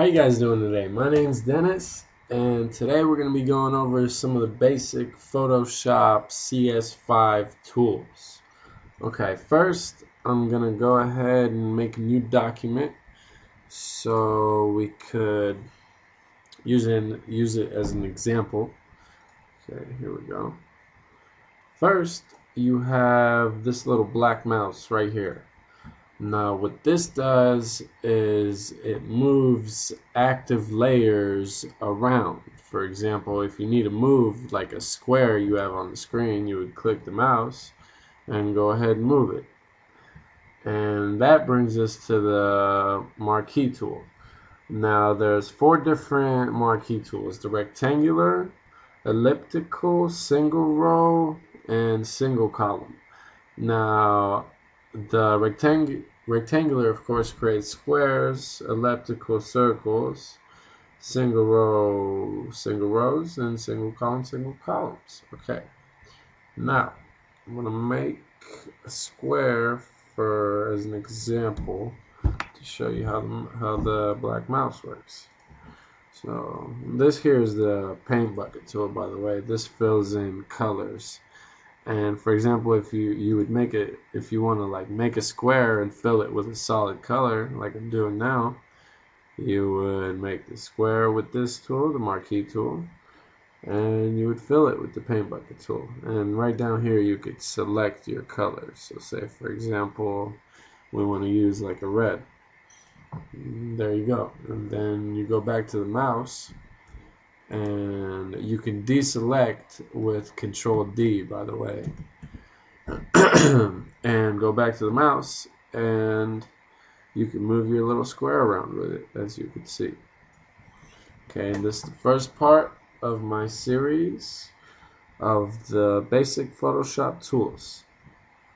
How you guys doing today? My name's Dennis and today we're going to be going over some of the basic Photoshop CS5 tools. Okay, first I'm going to go ahead and make a new document so we could use it, use it as an example. Okay, here we go. First, you have this little black mouse right here. Now what this does is it moves active layers around. For example, if you need to move like a square you have on the screen, you would click the mouse and go ahead and move it. And that brings us to the marquee tool. Now there's four different marquee tools. The rectangular, elliptical, single row, and single column. Now the rectangle rectangular of course creates squares elliptical circles single row single rows and single column single columns. Okay. Now I'm gonna make a square for as an example to show you how the, how the black mouse works. So this here is the paint bucket tool by the way. This fills in colors and for example if you you would make it if you want to like make a square and fill it with a solid color like I'm doing now you would make the square with this tool the marquee tool and you would fill it with the paint bucket tool. And right down here you could select your colors. So say for example we want to use like a red. Mm, there you go. And then you go back to the mouse and you can deselect with control D by the way. And go back to the mouse and you can move your little square around with it as you can see. Okay and this is the first part of my series of the basic Photoshop tools